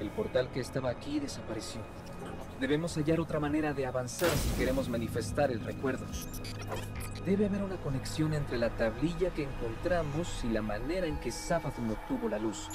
El portal que estaba aquí desapareció. Debemos hallar otra manera de avanzar si queremos manifestar el recuerdo. Debe haber una conexión entre la tablilla que encontramos y la manera en que Savathun obtuvo la luz.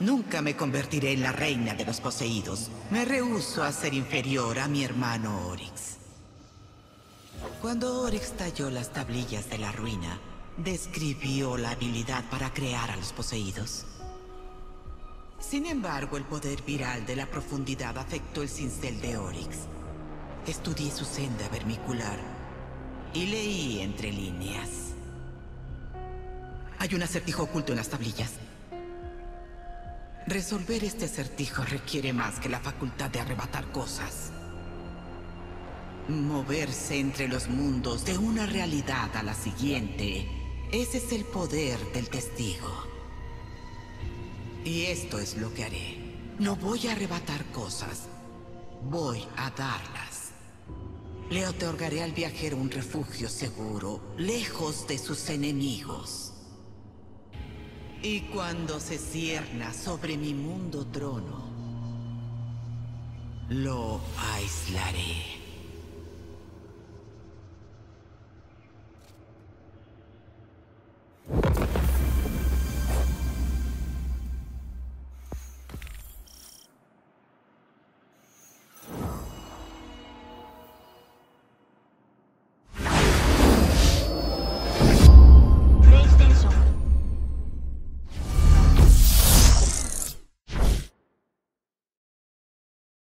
Nunca me convertiré en la reina de los poseídos. Me rehúso a ser inferior a mi hermano Oryx. Cuando Oryx talló las tablillas de la ruina, describió la habilidad para crear a los poseídos. Sin embargo, el poder viral de la profundidad afectó el cincel de Oryx. Estudié su senda vermicular y leí entre líneas. Hay un acertijo oculto en las tablillas. Resolver este acertijo requiere más que la facultad de arrebatar cosas. Moverse entre los mundos de una realidad a la siguiente. Ese es el poder del testigo. Y esto es lo que haré. No voy a arrebatar cosas. Voy a darlas. Le otorgaré al viajero un refugio seguro, lejos de sus enemigos. Y cuando se cierna sobre mi mundo trono, lo aislaré.